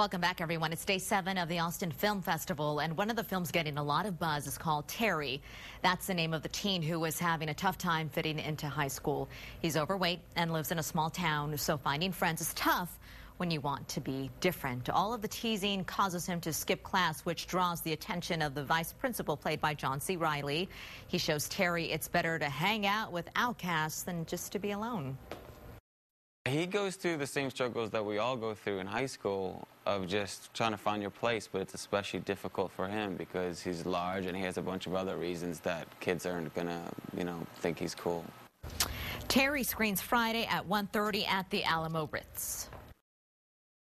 Welcome back, everyone. It's day seven of the Austin Film Festival, and one of the films getting a lot of buzz is called Terri. That's the name of the teen who was having a tough time fitting into high school. He's overweight and lives in a small town, so finding friends is tough when you want to be different. All of the teasing causes him to skip class, which draws the attention of the vice principal, played by John C. Reilly. He shows Terri it's better to hang out with outcasts than just to be alone. He goes through the same struggles that we all go through in high school of just trying to find your place, but it's especially difficult for him because he's large and he has a bunch of other reasons that kids aren't gonna, you know, think he's cool. Terri screens Friday at 1.30 at the Alamo Ritz.